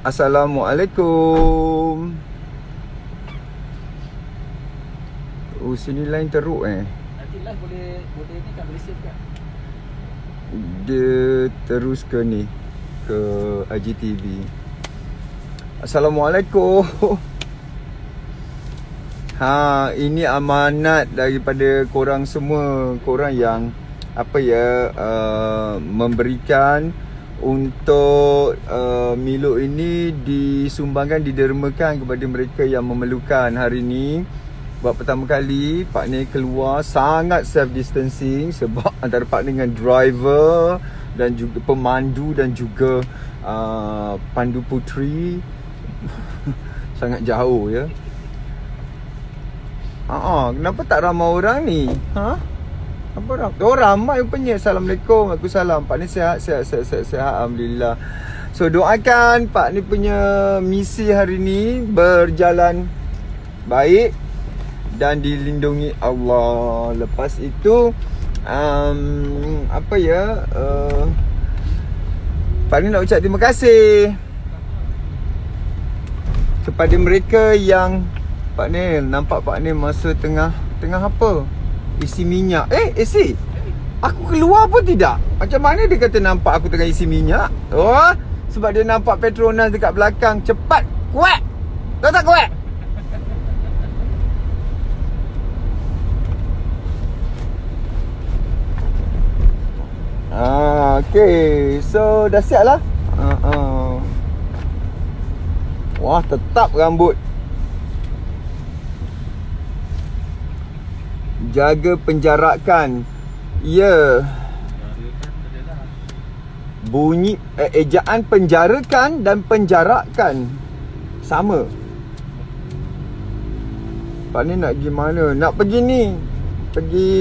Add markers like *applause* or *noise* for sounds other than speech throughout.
Assalamualaikum. Oh, sini line teruk eh. Nanti live boleh boleh ni kan boleh save kan? Dia terus ke ni ke IGTV. Assalamualaikum. *laughs* Ha, ini amanat daripada korang semua, korang yang apa ya uh, memberikan untuk uh, Milo ini disumbangkan didermakan kepada mereka yang memerlukan hari ini buat pertama kali Pak Ni keluar sangat self distancing sebab *laughs* antara Pak Ni dengan driver dan juga pemandu dan juga uh, pandu putri *laughs* sangat jauh ya. Ha ah, kenapa tak ramai orang ni? Ha? Apa ram? Oh ramai rupanya Assalamualaikum Aku salam Pak ni sihat Sihat sihat sihat, sihat. Alhamdulillah So doakan Pak ni punya misi hari ni Berjalan Baik Dan dilindungi Allah Lepas itu um, Apa ya uh, Pak ni nak ucap terima kasih Kepada mereka yang Pak Nil Nampak Pak Nil masa tengah Tengah apa? Isi minyak. Eh, isi. Aku keluar pun tidak. Macam mana dia kata nampak aku tengah isi minyak? Oh, sebab dia nampak Petronas dekat belakang. Cepat. Kuat. Tahu tak kuat? Ah, okay. So, dah siap lah. Uh -uh. Wah, tetap rambut. Jaga penjarakan. Ya. Bunyi eh, ejaan penjarakan dan penjarakan sama. Pak ni nak pergi mana? Nak pergi ni. Pergi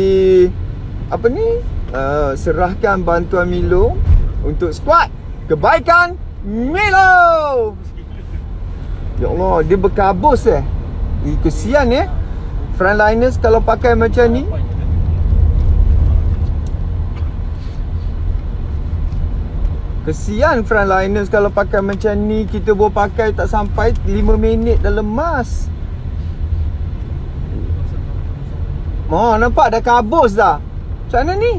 apa ni? Uh, serahkan bantuan Milo untuk squad kebaikan Milo. Ya Allah, dia berkabus eh. Kesian eh frontliners kalau pakai macam ni? Kesian frontliners kalau pakai macam ni. Kita boleh pakai tak sampai 5 minit dah lemas Oh nampak dah kabus dah. Macam mana ni?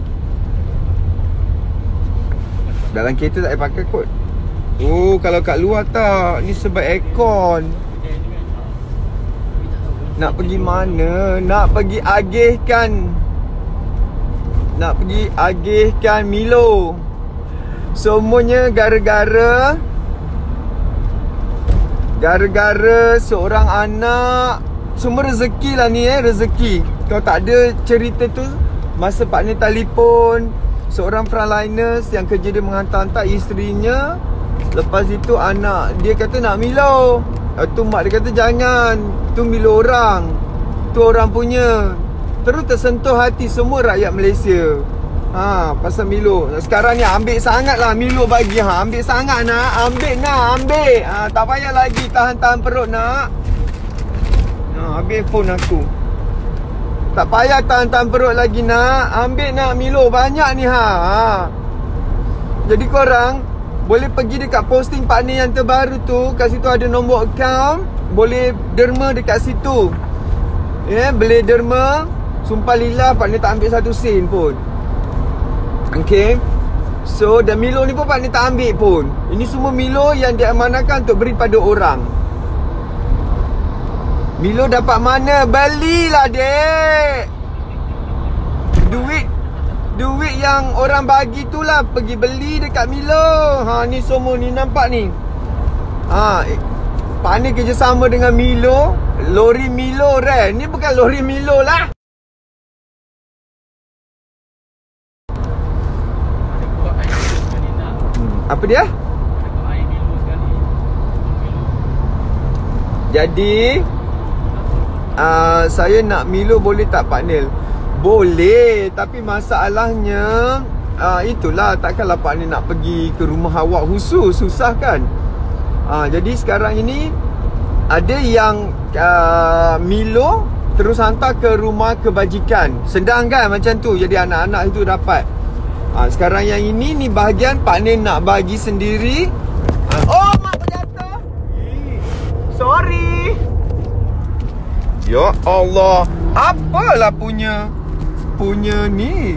Dalam kereta tak payah pakai kot. Oh kalau kat luar tak. Ni sebab aircon nak pergi mana? Nak pergi agihkan. Nak pergi agihkan Milo. Semuanya gara-gara Gara-gara seorang anak. Semua rezeki lah ni eh Rezeki. Kalau tak ada cerita tu Masa ni telefon Seorang frontliners yang kerja dia menghantar-hantar isterinya Lepas itu anak Dia kata nak Milo Lepas tu mak dia kata jangan Tu milik orang. Tu orang punya. Terus tersentuh hati semua rakyat Malaysia. Ha, pasal Milo Sekarang ni ambil sangat lah Milo bagi. Ha, Ambil sangat nak Ambil nak Ambil. Ha, Tak payah lagi Tahan-tahan perut nak. Ha, Ambil phone aku. Tak payah tahan-tahan perut lagi nak. Ambil nak Milo Banyak ni ha, ha. Jadi korang boleh pergi dekat posting partner yang terbaru tu. Kat situ ada nombor account. Boleh derma dekat situ. Ya, yeah, boleh derma. Sumpah lillah partner tak ambil satu sen pun. Okay So, dan Milo ni pun partner tak ambil pun. Ini semua Milo yang diamanahkan untuk beri pada orang. Milo dapat mana? Belilah dek Duit yang orang bagi tu lah Pergi beli dekat Milo Ha ni semua ni nampak ni Ha eh, Pak ni kerjasama dengan Milo Lori Milo re Ni bukan lori Milo lah hmm, Apa dia? Jadi uh, Saya nak Milo boleh tak Pak Nil? Boleh Tapi masalahnya uh, Itulah Takkanlah Pak ni nak pergi Ke rumah awak khusus Susah kan? Uh, Jadi sekarang ini Ada yang uh, Milo Terus hantar ke rumah kebajikan. Sedang kan macam tu Jadi anak-anak itu dapat. Uh, Sekarang yang ini Ni bahagian Pak ni nak bagi sendiri. Uh, Oh mak jatuh Sorry. Ya Allah. Apalah punya punya ni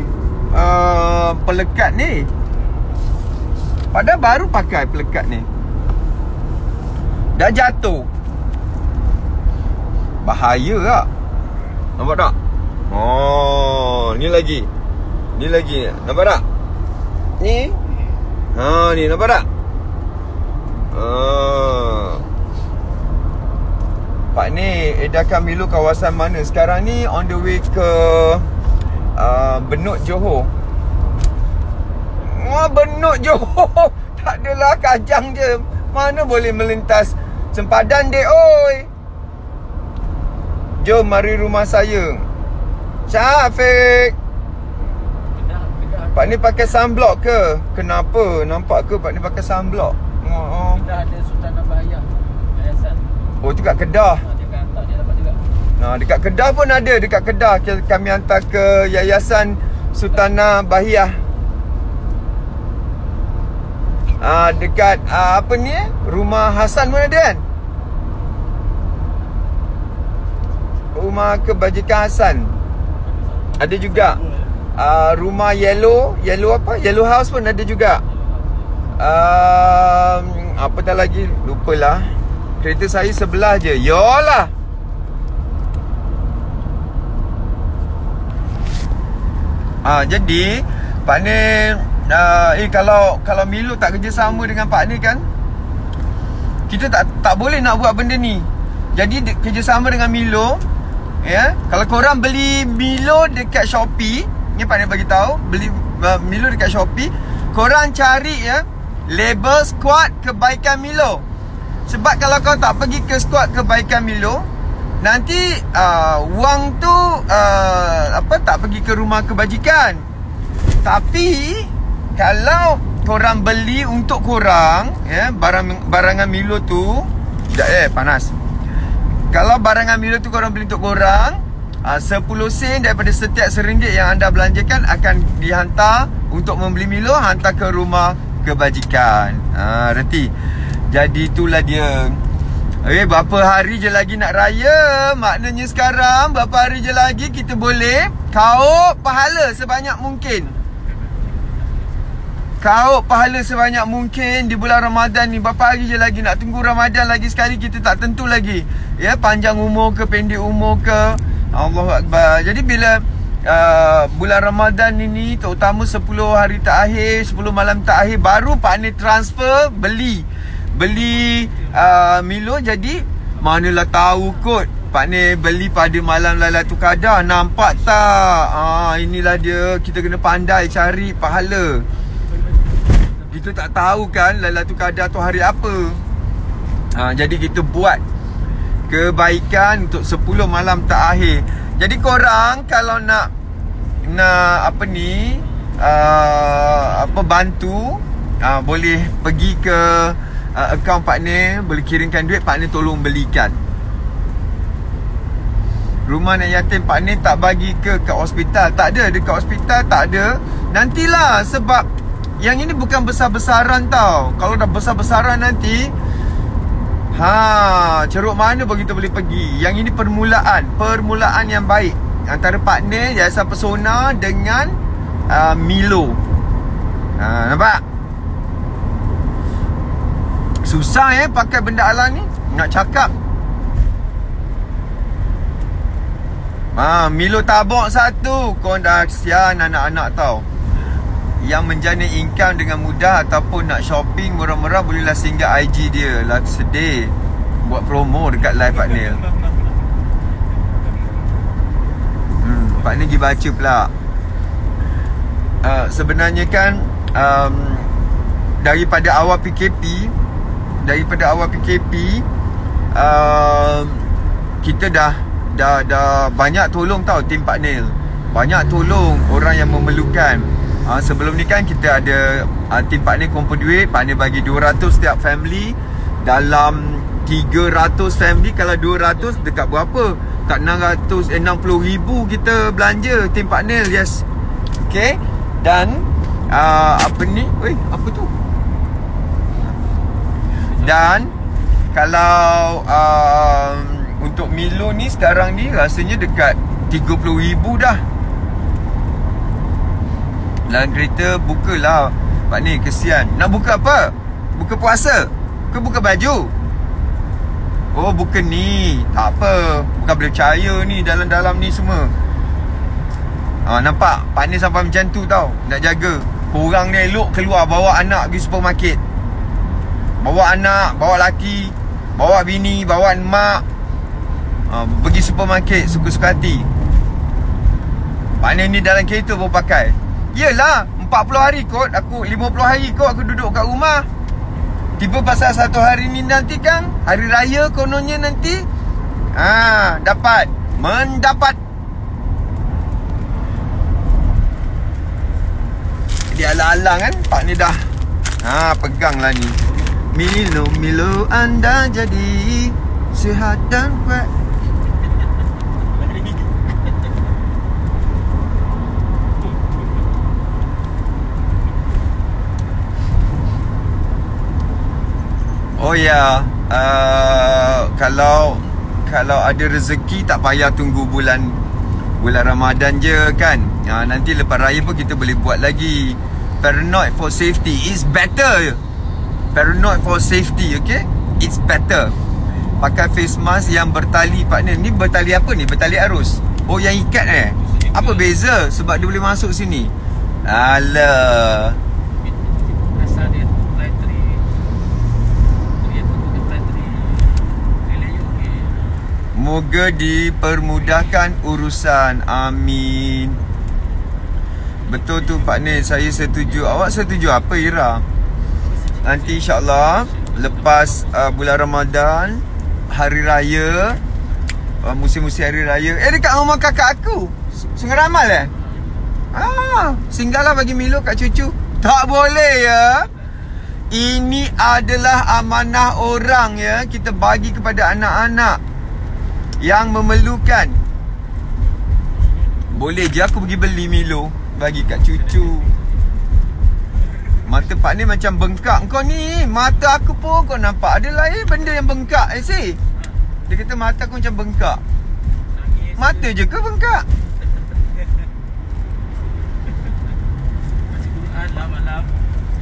uh, pelekat ni. Padahal baru pakai pelekat ni. Dah jatuh. Bahaya tak? Nampak tak? Oh, ni lagi. Ni lagi. Nampak tak? Ni. Ha, ni nampak tak? Ha. Pak ni edarkan Milo kawasan mana? Sekarang ni on the way ke uh, Benut Johor. Wah, Benut Johor. *laughs* Tak adalah kajang je. Mana boleh melintas sempadan dek oi. Jom mari rumah saya. Syafiq. Pak ni pakai sunblock ke? Kenapa? Nampak ke Pak ni pakai sunblock? Oh. Kita ada Sultan Bahaya. Yayasan. Oh, tu kat Kedah. Ha, dia akan hantar dia dapat juga. Nah, dekat Kedah pun ada, dekat Kedah kami hantar ke Yayasan Sultana Bahiyah. Ah dekat ah, apa ni eh? Rumah Hasan pun ada kan? Rumah kebajikan Hasan. Ada juga. Ah rumah Yellow, Yellow apa? Yellow House pun ada juga. Um, apa dah lagi? Lupalah. Kereta saya sebelah je. Yolah. Ah jadi Pak ni uh, eh kalau kalau Milo tak kerjasama dengan Pak ni kan kita tak tak boleh nak buat benda ni. Jadi de, kerjasama dengan Milo ya. Kalau korang beli Milo dekat Shopee, ni Pak ni bagi tahu, beli uh, Milo dekat Shopee, korang cari ya label squad kebaikan Milo. Sebab kalau kau tak pergi ke squad kebaikan Milo, nanti uh, wang tu uh, apa tak pergi ke rumah kebajikan. Tapi kalau korang beli untuk korang ya barang barangan Milo tu sekejap eh panas. Kalau barangan Milo tu korang beli untuk korang uh, 10 sen daripada setiap seringgit yang anda belanjakan akan dihantar untuk membeli Milo hantar ke rumah kebajikan. Ha, reti. Jadi itulah dia Eh, berapa hari je lagi nak raya? Maknanya sekarang Berapa hari je lagi kita boleh Kau pahala sebanyak mungkin? Kau pahala sebanyak mungkin di bulan Ramadan ni. Berapa hari je lagi nak tunggu Ramadan lagi sekali Kita tak tentu lagi? Ya panjang umur ke pendek umur ke? Allah Akbar. Jadi bila uh, bulan Ramadan ini Terutama 10 hari terakhir 10 malam terakhir Baru Ni transfer beli Beli uh, Milo jadi Manalah tahu kot. Pak ni beli pada malam Lailatul Qadar Nampak tak? Ah, inilah dia. Kita kena pandai cari pahala. Kita tak tahu kan Lailatul Qadar tu hari apa. Ha, Jadi kita buat Kebaikan untuk 10 malam terakhir. Jadi korang Kalau nak Nak apa ni uh, Apa bantu uh, Boleh pergi ke uh, Akaun partner Boleh kirimkan duit Partner tolong belikan. Rumah nak yatim partner tak bagi ke kat hospital? Tak ada. Dekat hospital tak ada. Nantilah sebab yang ini bukan besar-besaran tau. Kalau dah besar-besaran nanti Ha, ceruk mana pun kita boleh pergi? Yang ini permulaan. Permulaan yang baik Antara partner Yayasan Persona Dengan uh, Milo. Ha, Nampak? Susah eh pakai benda alam ni. Nak cakap. Ha, Milo tabok satu. Kau dah kesian anak-anak tau. Yang menjana income dengan mudah ataupun nak shopping murah-murah bolehlah singgah IG dia. Lah sedih. Buat promo dekat live Pak Nil hmm, Pak Nil pergi baca pula. Uh, sebenarnya kan um, daripada awal PKP daripada awal PKP um, kita dah dah dah banyak tolong tau tim Pak Nil banyak tolong orang yang memerlukan Ha, sebelum ni kan kita ada uh, tim partner kumpul duit Partner bagi 200 setiap family Dalam 300 family Kalau 200 dekat berapa? Kat 660 ribu kita belanja tim partner Yes Okay Dan uh, Apa ni? Weh, apa tu? Dan Kalau um, Untuk Milo ni sekarang ni Rasanya dekat RM30,000 dah. Dalam kereta bukalah Pak ni kesian. Nak buka apa? Buka puasa? Ke buka baju? Oh bukan ni. Tak apa. Bukan boleh percaya ni Dalam-dalam ni semua. Ha, Nampak Pak ni sampai macam tu tau. Nak jaga. Orang ni elok keluar Bawa anak pergi supermarket Bawa anak Bawa laki Bawa bini Bawa mak. Ha, Pergi supermarket Suka-suka hati. Pak ni dalam kereta pun pakai. Yelah 40 hari kot Aku 50 hari kot Aku duduk kat rumah. Tiba pasal satu hari ni nanti kan Hari raya kononnya nanti ha, Dapat. Mendapat. Dia alang-alang kan Pak ni dah ha, Pegang lah ni Milo, Milo anda jadi Sihat dan kuat Oh ya, yeah. uh, kalau kalau ada rezeki tak payah tunggu bulan bulan Ramadan je kan. Uh, nanti lepas raya pun kita boleh buat lagi. Paranoid for safety is better. Paranoid for safety, okay? It's better. Pakai face mask yang bertali partner. Ni bertali apa ni? Bertali arus. Oh yang ikat eh. Apa beza sebab dia boleh masuk sini? Alah. Moga dipermudahkan urusan. Amin. Betul tu Pak Nis, saya setuju. Awak setuju apa Ira? Nanti insyaAllah Lepas uh, bulan Ramadan Hari Raya uh, Musim-musim Hari Raya. Eh dekat rumah kakak aku. Sungai Ramal eh? Ah, singgahlah bagi Milo kat cucu. Tak boleh ya. Ini adalah amanah orang ya. Kita bagi kepada anak-anak Yang memerlukan. Boleh je aku pergi beli Milo Bagi kat cucu Mata Pak ni macam bengkak. Kau ni Mata aku pun kau nampak. Ada lain benda yang bengkak eh si? Dia kata mata aku macam bengkak. Mata je ke bengkak?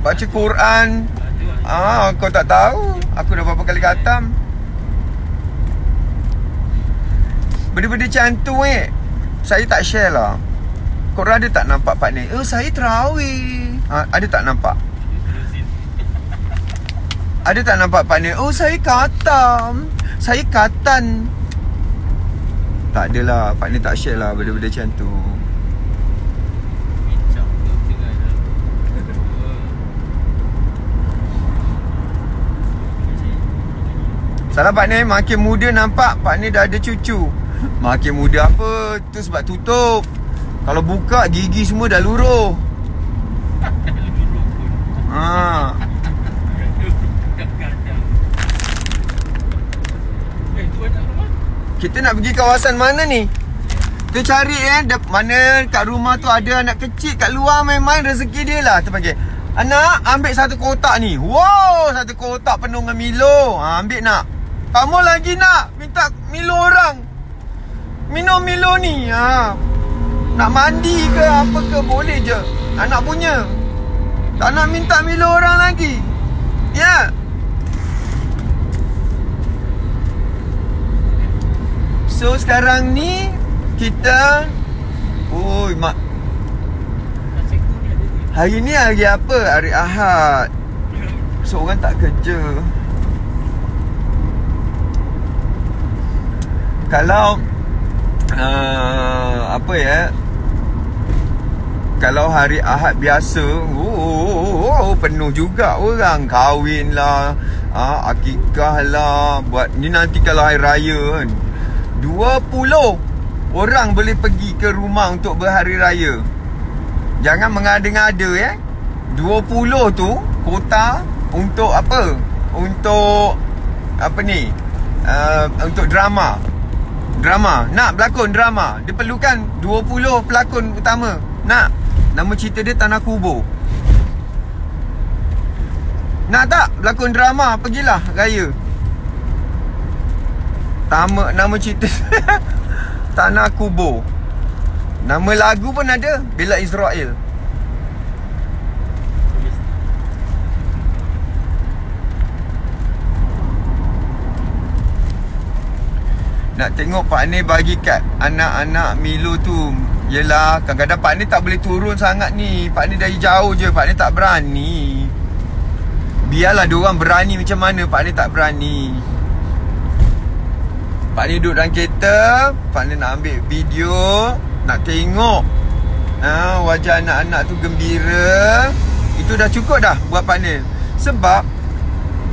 Baca Quran. Ah, kau tak tahu. Aku dah berapa kali khatam Benda-benda macam tu eh. Saya tak share lah. Korang ada tak nampak Pak ni? Oh saya terawih ha, Ada tak nampak? Ada tak nampak Pak ni? Oh saya khatam Saya katan Tak adalah. Ni tak share lah Benda-benda macam tu. Salah Pak ni Makin muda nampak Pak ni dah ada cucu. Makin muda apa? Tu sebab tutup. Kalau buka gigi semua dah luruh rumah Kita nak pergi kawasan mana ni? Kita cari eh dep- Mana kat rumah tu ada anak kecil Kat luar main-main rezeki dia lah Kita panggil. Anak ambil satu kotak ni. Wow Satu kotak penuh dengan Milo. Ha, Ambil nak. Kamu lagi nak Minta Milo orang? Minum Milo ni. Ha. Nak mandi ke apa ke Boleh je. Anak punya. Tak nak minta Milo orang lagi. Ya. So sekarang ni Kita Oi mak. Hari ni hari apa? Hari Ahad. Seorang tak kerja. Kalau uh, Apa ya Kalau hari Ahad biasa oh, oh, oh, oh, Penuh juga orang. Kahwin lah uh, Akikah lah. Buat Ni nanti kalau hari raya kan 20 Orang boleh pergi ke rumah Untuk berhari raya. Jangan mengada-ngada ya 20 tu Kota Untuk apa? Untuk Apa ni? Uh, Untuk drama. Drama. Nak berlakon drama. Dia perlukan 20 pelakon utama. Nak Nama cerita dia Tanah Kubur Nak tak berlakon drama Pergilah raya Tama nama cerita *laughs* Tanah Kubur. Nama lagu pun ada Bila Israel. Nak tengok Pak Ni bagi kat anak-anak Milo tu Yelah kadang-kadang Pak Ni tak boleh turun sangat ni. Pak Ni dari jauh je. Pak Ni tak berani. Biarlah diorang berani macam mana Pak Ni tak berani. Pak Ni duduk dalam kereta. Pak Ni nak ambil video. Nak tengok. Ha, Wajah anak-anak tu gembira. Itu dah cukup dah buat Pak Ni. Sebab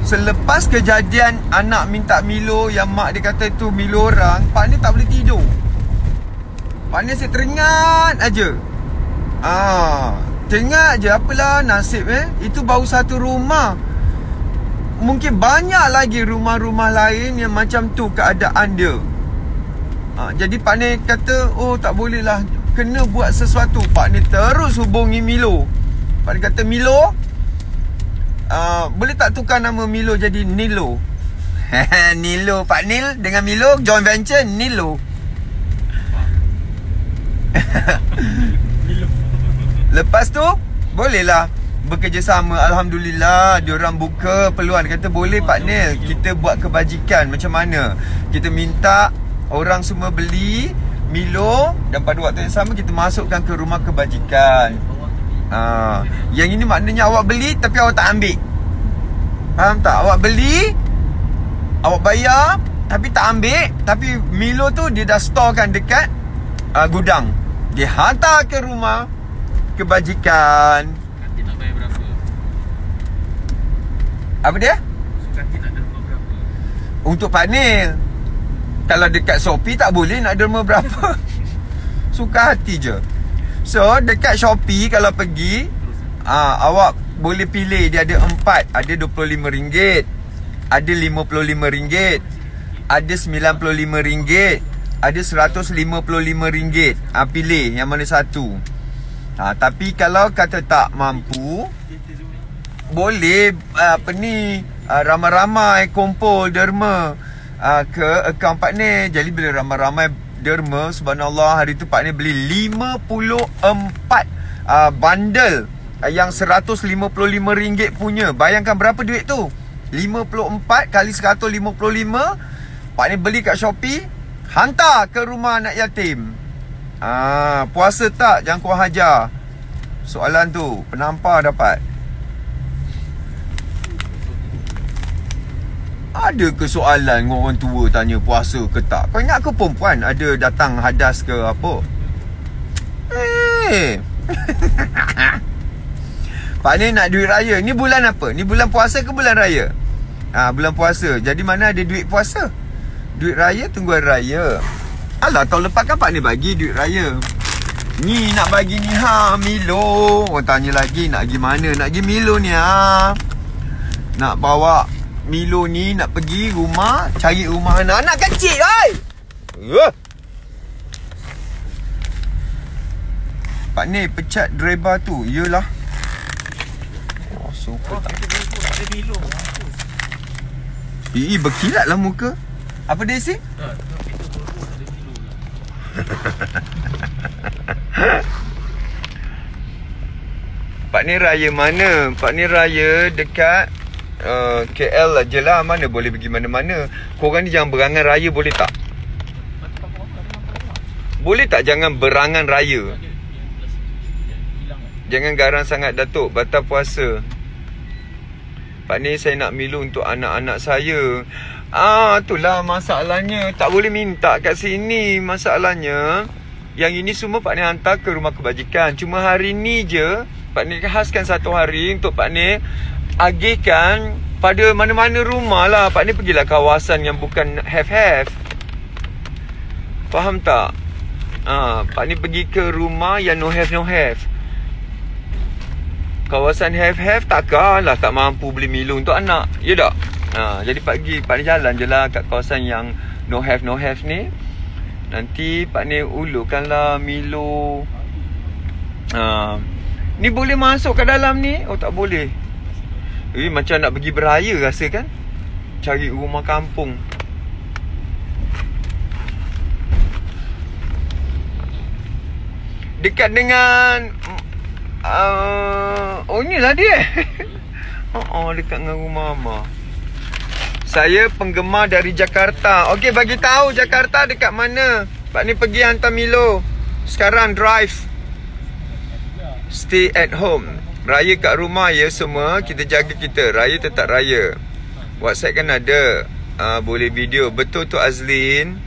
Selepas kejadian anak minta Milo yang mak dia kata itu Milo orang, Pak ni tak boleh tidur. Ni asyik teringat aja. Ah, teringat je apalah nasib eh. Itu baru satu rumah. Mungkin banyak lagi rumah-rumah lain yang macam tu keadaan dia. Ah, jadi Pak ni kata, "Oh, tak boleh lah. Kena buat sesuatu." Pak ni terus hubungi Milo. Pak ni kata, "Milo, uh, boleh tak tukar nama Milo jadi Nilo? *laughs* Nilo Pak Nil dengan Milo joint venture Nilo. *laughs* Lepas tu bolehlah bekerjasama alhamdulillah diorang buka peluang kata boleh Pak Nil kita buat kebajikan macam mana kita minta orang semua beli Milo dan pada waktu yang sama kita masukkan ke rumah kebajikan Ha. Yang ini maknanya awak beli tapi awak tak ambil. Faham tak? Awak beli awak bayar tapi tak ambil tapi Milo tu dia dah storekan dekat uh, gudang. Dia hantar ke rumah kebajikan. Nanti nak bayar berapa? Apa dia? Nanti nak derma berapa? Untuk panel. Kalau dekat Shopee tak boleh nak derma berapa. *laughs* Suka hati je. So dekat Shopee kalau pergi uh, Awak boleh pilih Dia ada empat Ada RM25 Ada RM55 Ada RM95 Ada RM155 uh, Pilih yang mana satu uh, Tapi kalau kata tak mampu Boleh uh, Apa ni uh, Ramai-ramai Kumpul derma Ke akaun partner Jadi bila ramai-ramai derma subhanallah hari tu ni beli 54 uh, bundle yang RM155 punya. Bayangkan berapa duit tu? 54 kali 155 Pak ni beli kat Shopee Hantar ke rumah anak yatim Ah, Puasa tak Jangan kurang hajar Soalan tu Penampar dapat Ada ke soalan orang tua tanya puasa ke tak? Kau ingat aku perempuan ada datang hadas ke apa? Eh. *laughs* Pak ni nak duit raya. Ni bulan apa? Ni bulan puasa ke bulan raya? Ah ha, bulan puasa. Jadi mana ada duit puasa? Duit raya tunggu hari raya. Alah tahun lepas kan Pak ni bagi duit raya. Ni nak bagi ni ha Milo. Orang tanya lagi nak pergi mana? Nak pergi Milo ni ha. Nak bawa Milo ni nak pergi rumah Cari rumah anak-anak kecil oi. Uh. Pak ni pecat driver tu Yelah Oh super oh, tak Milo Ii berkilat lah muka Apa dia si? *laughs* Pak ni raya mana? Pak ni raya dekat uh, KL lah je lah Mana boleh pergi mana-mana Korang ni jangan berangan raya boleh tak? Boleh tak jangan berangan raya? Jangan garang sangat Datuk Batal puasa Pak ni saya nak milu untuk anak-anak saya Ah, itulah masalahnya. Tak boleh minta kat sini Masalahnya. Yang ini semua Pak ni hantar ke rumah kebajikan. Cuma hari ni je Pak ni khaskan satu hari Untuk Pak ni agihkan pada mana-mana rumah lah. Pak ni pergilah kawasan yang bukan have-have. Faham tak? Ha, Pak ni pergi ke rumah yang no have no have. Kawasan have-have takkan lah tak mampu beli Milo untuk anak. Ya tak? Ha, jadi pagi Pak ni jalan je lah kat kawasan yang no have no have ni. Nanti Pak ni ulurkanlah Milo. Ha, ni boleh masuk ke dalam ni? Oh tak boleh. Eh macam nak pergi beraya rasa kan? Cari rumah kampung. Dekat dengan uh, Oh inilah dia *laughs* Oh, oh dekat dengan rumah Mama saya penggemar dari Jakarta. Okey bagi tahu Jakarta dekat mana? Pak ni pergi hantar Milo. Sekarang drive. Stay at home. Raya kat rumah ya semua. Kita jaga kita. Raya tetap raya. WhatsApp kan ada. Uh, Boleh video. Betul tu Azlin?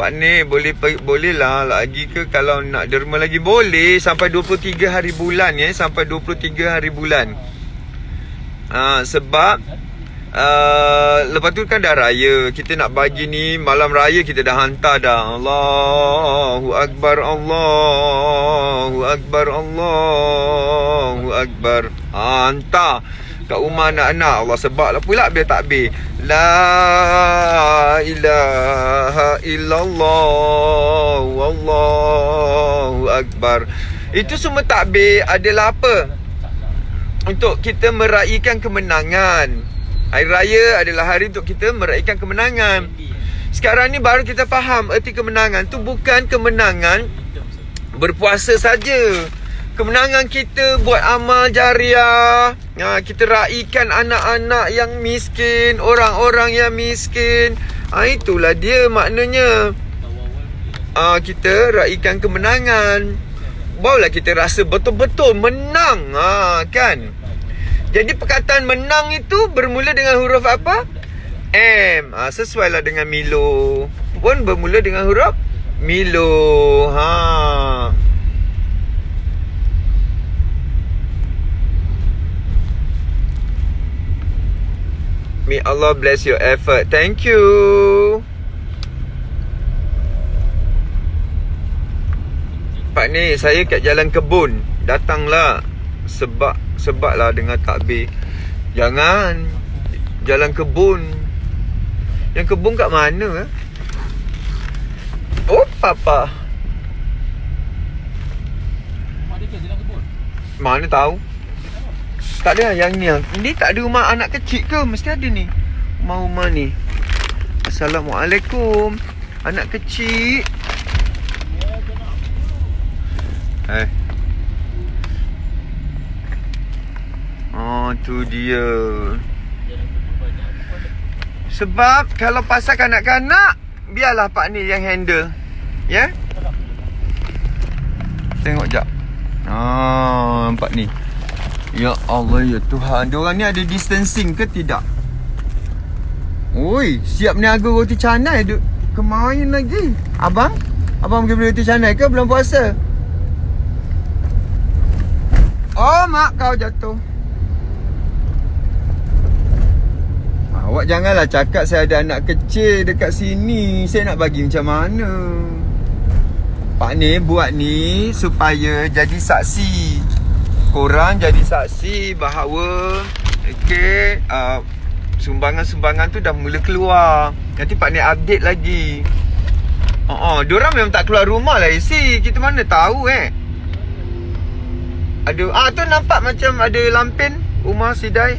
Pak ni boleh boleh lah lagi ke? Kalau nak derma lagi boleh. Sampai 23 hari bulan ya. Sampai 23 hari bulan. Uh, sebab uh, lepas tu kan dah raya. Kita nak bagi ni malam raya kita dah hantar dah. Allahu akbar Allahu akbar Allahu akbar. Hantar. Kat rumah anak-anak. Allah sebab lah pula biar takbir. La ilaha illallah Wallahu akbar. Itu semua takbir adalah apa? Untuk kita meraihkan kemenangan Hari Raya adalah hari untuk kita meraihkan kemenangan Sekarang ni baru kita faham erti kemenangan tu bukan kemenangan berpuasa saja kemenangan kita buat amal jariah. Ha, kita raikan anak-anak yang miskin, orang-orang yang miskin. Ha, itulah dia maknanya. Ha, kita raikan kemenangan. Barulah kita rasa betul-betul menang. Ha, kan? Jadi perkataan menang itu bermula dengan huruf apa? M. Ha, sesuailah dengan Milo. Pun bermula dengan huruf Milo. Ha. May Allah bless your effort. Thank you. Pak ni, saya kat jalan kebun. Datanglah. Sebab, sebablah dengan takbir. Jangan. Jalan kebun. Yang kebun kat mana? Eh? Oh, papa. Mana tahu? Tak ada yang ni Ini tak ada rumah anak kecil ke Mesti ada ni Rumah-rumah ni Assalamualaikum Anak kecil Eh Oh tu dia. Sebab Kalau pasal kanak-kanak Biarlah Pak Ni yang handle. Ya? Yeah? Tengok jap. Ah, nampak ni. Ya Allah ya Tuhan. Diorang ni ada distancing ke tidak? Oi Siap niaga roti canai duk Kemarin lagi. Abang? Abang pergi beli roti canai ke? Belum puasa? Oh mak kau jatuh Awak janganlah cakap saya ada anak kecil dekat sini Saya nak bagi macam mana Pak ni buat ni supaya jadi saksi korang jadi saksi bahawa okay, uh, sumbangan-sumbangan tu dah mula keluar. Nanti Pak Nik update lagi. Oh, uh-uh, diorang memang tak keluar rumah lah isi. Kita mana tahu eh. Ada ah tu nampak macam ada lampin rumah Sidai.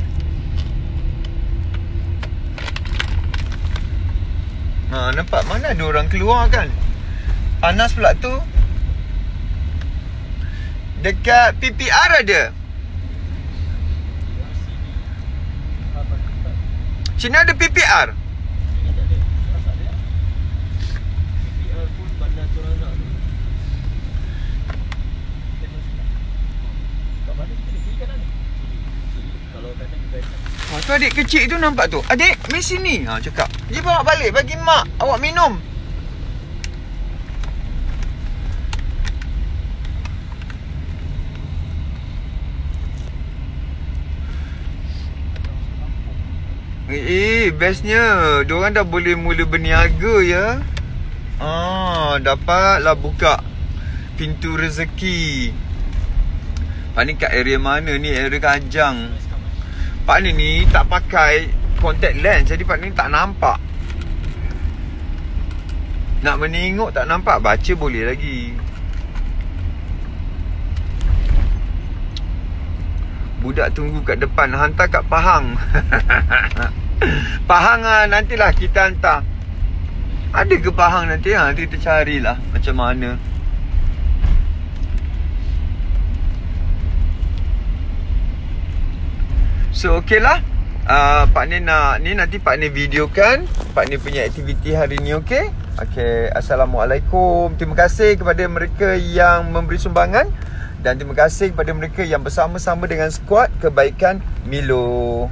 Ha nampak mana ada orang keluar kan? Panas pula tu. Dekat PPR ada Sini ada PPR Ha, tu adik kecil tu nampak tu. Adik, mari sini. Ha, Cakap. Dia bawa balik bagi mak. Awak minum. Eh, bestnya. Diorang dah boleh mula berniaga ya. Ah, Dapatlah buka Pintu rezeki. Pak ni kat area mana ni? Area Kajang Pak ni tak pakai Contact lens Jadi pak ni tak nampak Nak menengok tak nampak Baca boleh lagi Budak tunggu kat depan Hantar kat Pahang *laughs* Pahang ah nantilah kita hantar. Ada ke Pahang nanti ha? Nanti kita carilah macam mana. So okey lah. Uh, Pak Nin nak Ni nanti Pak Nin videokan. Pak Nin punya aktiviti hari ni okey Okey Assalamualaikum. Terima kasih kepada mereka yang memberi sumbangan. Dan terima kasih kepada mereka yang bersama-sama dengan skuad Kebaikan Milo